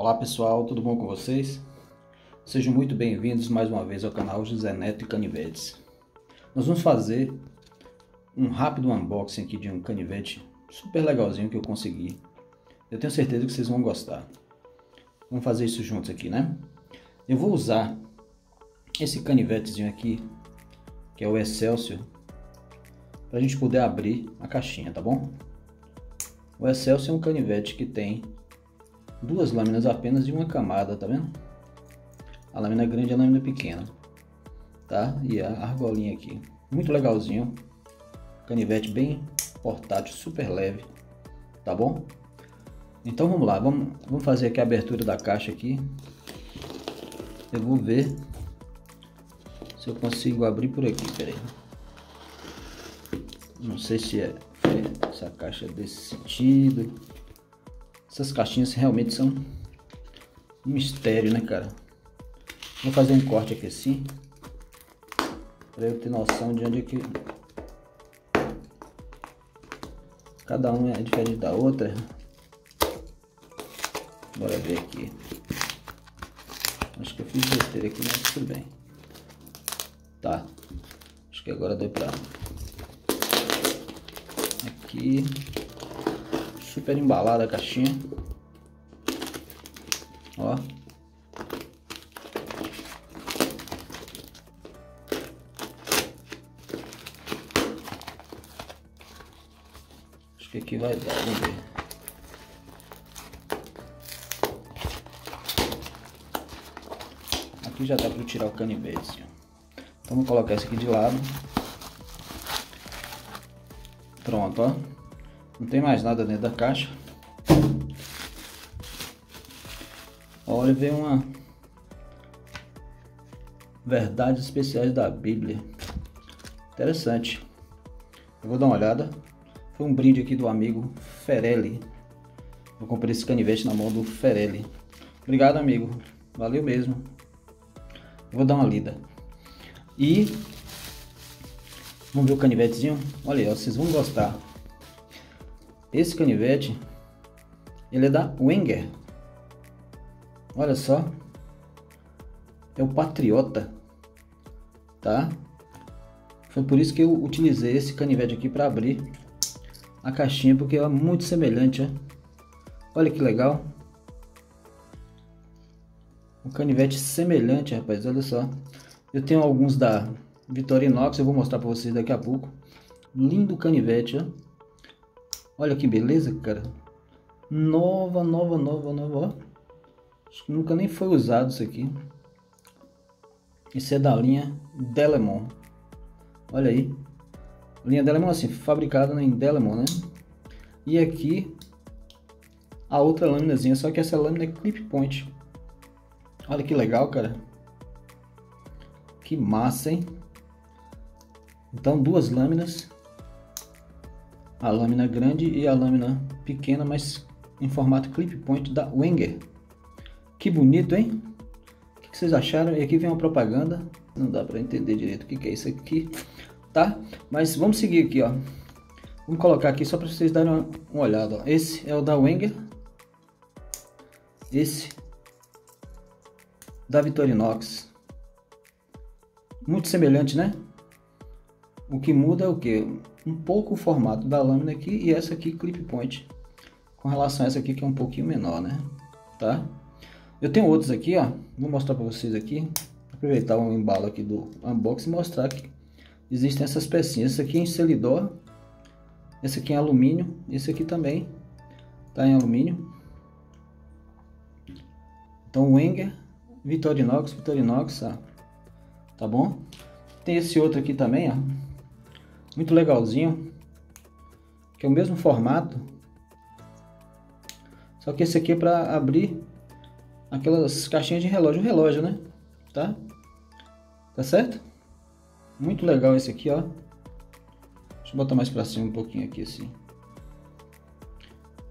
Olá pessoal, tudo bom com vocês? Sejam muito bem-vindos mais uma vez ao canal José Neto e Canivetes. Nós vamos fazer um rápido unboxing aqui de um canivete super legalzinho que eu consegui. Eu tenho certeza que vocês vão gostar. Vamos fazer isso juntos aqui, né? Eu vou usar esse canivetezinho aqui, que é o Excelsior, para a gente poder abrir a caixinha, tá bom? O Excelsior é um canivete que tem duas lâminas apenas de uma camada, tá vendo? A lâmina grande e a lâmina pequena, tá? E a argolinha aqui, muito legalzinho, canivete bem portátil, super leve, tá bom? Então vamos lá, vamos, vamos fazer aqui a abertura da caixa aqui. Eu vou ver se eu consigo abrir por aqui, peraí. Não sei se é, é essa caixa desse sentido. Essas caixinhas realmente são um mistério, né, cara? Vou fazer um corte aqui assim. Pra eu ter noção de onde é que... Cada um é diferente da outra. Bora ver aqui. Acho que eu fiz besteira aqui, mas tudo bem. Tá. Acho que agora deu pra... Aqui super embalada a caixinha. Ó. Acho que aqui vai dar, vamos ver. Aqui já dá para tirar o canivete. Assim, então vou colocar esse aqui de lado. Pronto, ó. Não tem mais nada dentro da caixa. Olha, veio uma Verdades Especiais da Bíblia. Interessante. Eu vou dar uma olhada. Foi um brinde aqui do amigo Ferelli. Eu comprei esse canivete na mão do Ferelli. Obrigado, amigo. Valeu mesmo. Vou dar uma lida. E vamos ver o canivetezinho. Olha aí, vocês vão gostar. Esse canivete, ele é da Wenger. Olha só. É o Patriota. Tá? Foi por isso que eu utilizei esse canivete aqui para abrir a caixinha, porque é muito semelhante, ó. Olha que legal. Um canivete semelhante, rapaz, olha só. Eu tenho alguns da Victorinox, eu vou mostrar para vocês daqui a pouco. Lindo canivete, ó. Olha que beleza, cara. Nova, nova, nova, nova, ó. Acho que nunca nem foi usado isso aqui. Esse é da linha Delemon. Olha aí. Linha Delemon assim, fabricada em Delemon, né? E aqui a outra lâminazinha, só que essa lâmina é clip point. Olha que legal, cara. Que massa, hein? Então, duas lâminas a lâmina grande e a lâmina pequena, mas em formato clip point da Wenger. Que bonito, hein? O que vocês acharam? E aqui vem uma propaganda, não dá para entender direito o que é isso aqui, tá? Mas vamos seguir aqui, ó. Vamos colocar aqui só para vocês darem uma, uma olhada. Ó. Esse é o da Wenger. Esse da Victorinox. Muito semelhante, né? O que muda é o que? Um pouco o formato da lâmina aqui e essa aqui clip point. Com relação a essa aqui que é um pouquinho menor, né? Tá? Eu tenho outros aqui, ó. Vou mostrar para vocês aqui. Aproveitar o embalo aqui do unboxing e mostrar que existem essas pecinhas. Esse aqui é em selidor. Esse aqui é em alumínio. Esse aqui também tá em alumínio. Então Wenger, Vitorinox, Vitorinox, ó. tá bom? Tem esse outro aqui também, ó muito legalzinho, que é o mesmo formato, só que esse aqui é para abrir aquelas caixinhas de relógio, relógio, né? Tá? Tá certo? Muito legal esse aqui, ó. Deixa eu botar mais para cima um pouquinho aqui assim.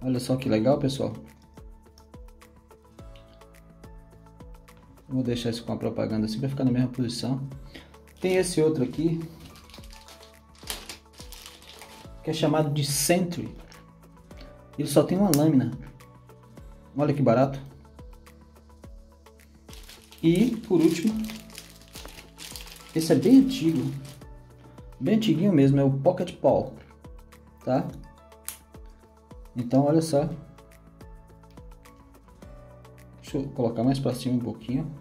Olha só que legal, pessoal. Vou deixar isso com a propaganda assim para ficar na mesma posição. Tem esse outro aqui, que é chamado de Sentry. Ele só tem uma lâmina. Olha que barato. E, por último, esse é bem antigo, bem antiguinho mesmo, é o Pocket Paul, tá? Então, olha só. Deixa eu colocar mais para cima um pouquinho.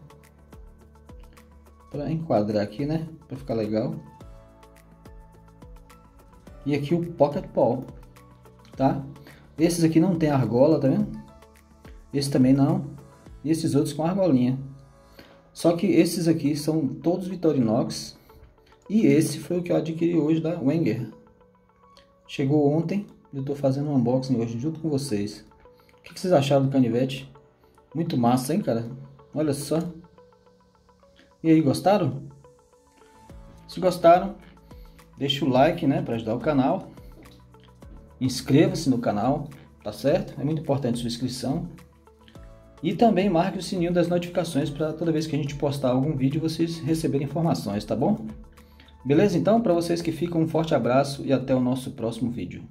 Para enquadrar aqui, né? Para ficar legal. E aqui o Pocket Paul, tá? Esses aqui não tem argola, tá vendo? Esse também não. E esses outros com argolinha. Só que esses aqui são todos Victorinox. E esse foi o que eu adquiri hoje da Wenger. Chegou ontem, eu estou fazendo um unboxing hoje junto com vocês. O que vocês acharam do canivete? Muito massa, hein, cara? Olha só. E aí, gostaram? Se gostaram, deixa o like, né, para ajudar o canal. Inscreva-se no canal, tá certo? É muito importante sua inscrição. E também marque o sininho das notificações para toda vez que a gente postar algum vídeo vocês receberem informações, tá bom? Beleza? Então, para vocês que ficam, um forte abraço e até o nosso próximo vídeo.